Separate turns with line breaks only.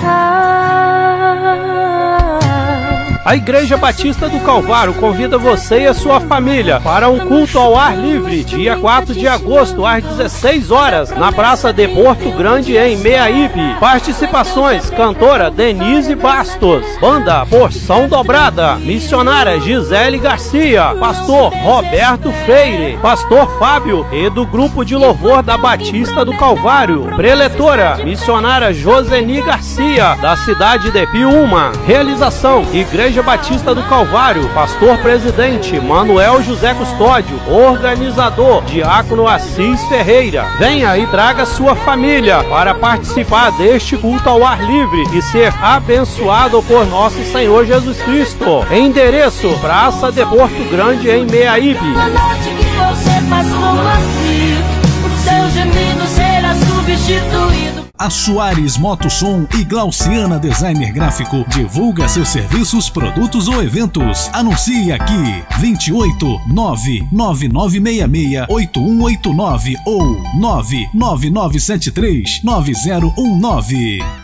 他。A Igreja Batista do Calvário convida você e a sua família para um culto ao ar livre, dia 4 de agosto, às 16 horas, na Praça de Porto Grande, em Meaíbe. Participações: cantora Denise Bastos, banda Porção Dobrada, missionária Gisele Garcia, pastor Roberto Freire, pastor Fábio e do grupo de louvor da Batista do Calvário, preletora, missionária Joseni Garcia, da cidade de Piúma. Realização: Igreja Igreja Batista do Calvário, pastor presidente Manuel José Custódio, organizador Diácono Assis Ferreira. Venha e traga sua família para participar deste culto ao ar livre e ser abençoado por nosso Senhor Jesus Cristo. Endereço: Praça de Porto Grande, em Meaíbe. Na noite que você aqui, o seu gemido será
substituído. A Soares Motossom e Glauciana Designer Gráfico divulga seus serviços, produtos ou eventos. Anuncie aqui 28 99966 8189 ou 99973 9019.